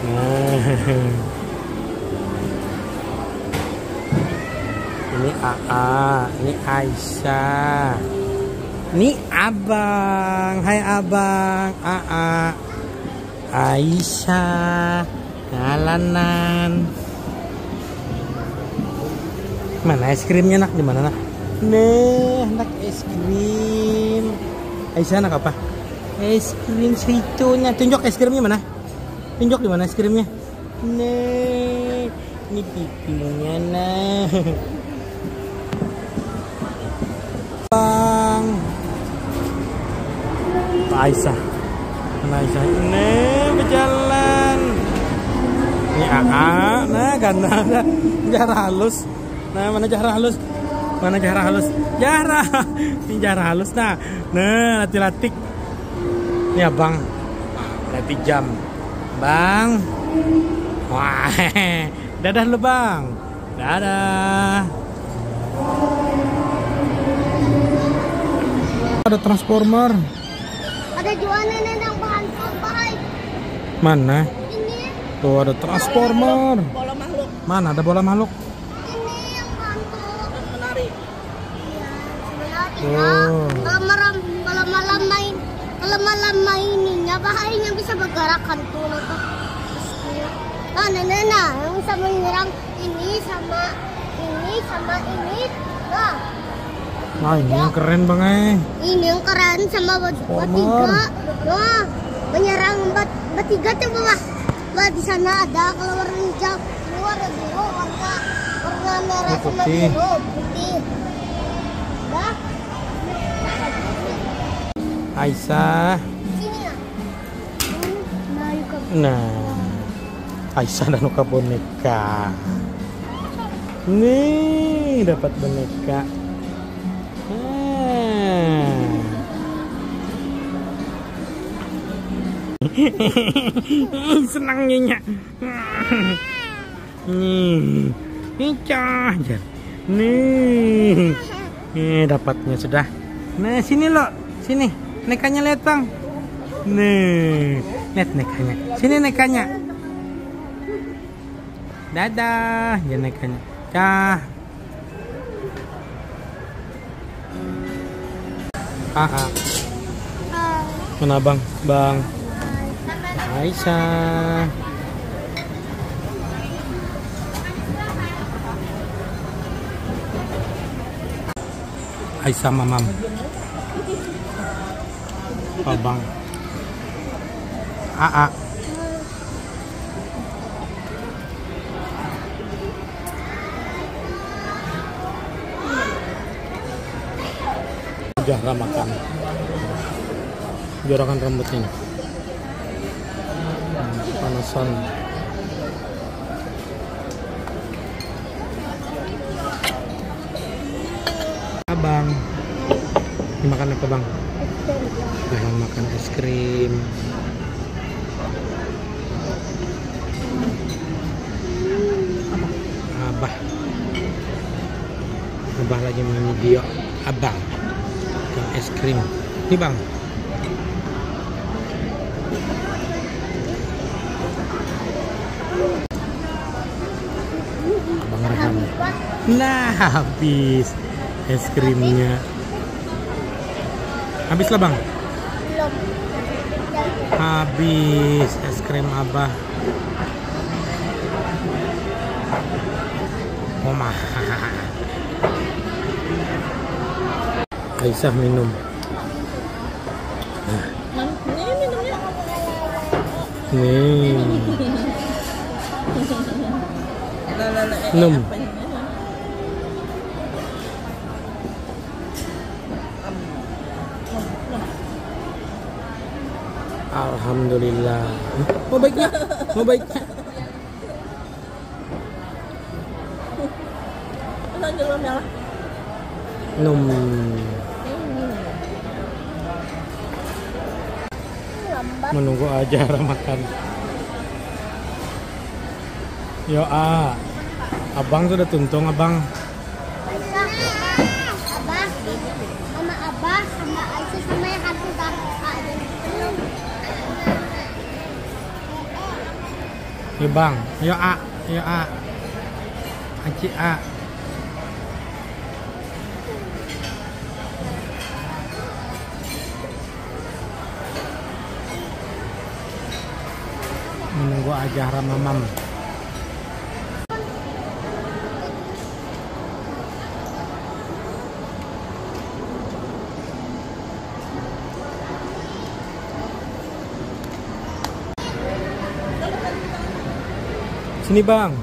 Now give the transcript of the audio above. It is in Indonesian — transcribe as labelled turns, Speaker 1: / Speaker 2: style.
Speaker 1: Nah. Ini AA, ini Aisyah. Ini Abang. Hai Abang. AA. Aisyah. Jalanan. Mana es krimnya nak? Di mana nak? Nih, nak es krim. Aisyah nak apa? Es krim situnya. Tunjuk es krimnya mana? Tunjuk di mana es krimnya? Nih, ini pipinya nah. Bang. Pak Aisyah. Mana Aisyah? Nih, berjalan. Ini AA, nah ganda ada jarah halus. Nah, mana jarah halus? Mana jarah halus? Jarah. Ini jarah halus nah. Nah, latih-latih. Ini abang. Latih jam. Bang. Wah. Dadah lu, Bang. Dadah. Ada transformer.
Speaker 2: Ada jualan nenek yang bahan bahan.
Speaker 1: Mana?
Speaker 2: Ini,
Speaker 1: Tuh ada transformer.
Speaker 3: bola makhluk
Speaker 1: Mana ada bola makhluk?
Speaker 2: ini yang hantu.
Speaker 3: dan menarik.
Speaker 2: Iya, sebenarnya
Speaker 1: Oh.
Speaker 2: Bergerak hantu nanti. Nah, nenek nah, yang bisa menyerang ini sama ini sama ini. Nah,
Speaker 1: Nah ini yang keren bang eh.
Speaker 2: ini yang keren sama bertiga. Nah, menyerang bertiga coba bah. Bah di sana ada kalau warna hijau, ini warna biru, warna warna merah
Speaker 1: Oh,
Speaker 2: sama biru, putih. Dah.
Speaker 1: Aisyah.
Speaker 2: Nah. Hmm,
Speaker 1: Aisyah dan Nuka boneka. Nih dapat boneka. Ah. Senang nyenyak. Nih, nih aja. Nih, nih dapatnya sudah. Nah sini lo, sini. Nekanya lihat bang. Nih, lihat nekanya. Sini nekanya. Dadah, ya nekanya. Dah. Ah, ah.
Speaker 2: Ah,
Speaker 1: Mana bang? Bang.
Speaker 2: ah.
Speaker 1: Aisyah. Aisyah mamam. Abang. Aa. Jarang makan. Nih. Hmm, Panasan. Abang. Ini makan apa bang? Jangan makan es krim. Abah. Abah lagi video. Abang. Makan es krim. Ini bang. Abang Rehan. Nah, habis es krimnya. Habis lah bang.
Speaker 2: Belum.
Speaker 1: Habis es krim abah. Oma. Aisyah minum.
Speaker 3: Nah, minumnya.
Speaker 1: Nih. Minum. Alhamdulillah. Mau baiknya? Mau baiknya?
Speaker 3: Ano
Speaker 1: Menunggu aja makan. Yo ah. Abang tuh udah tuntung abang. Ayo bang, ayo A, ayo A. Aci A. Menunggu aja mamam. Sini bang.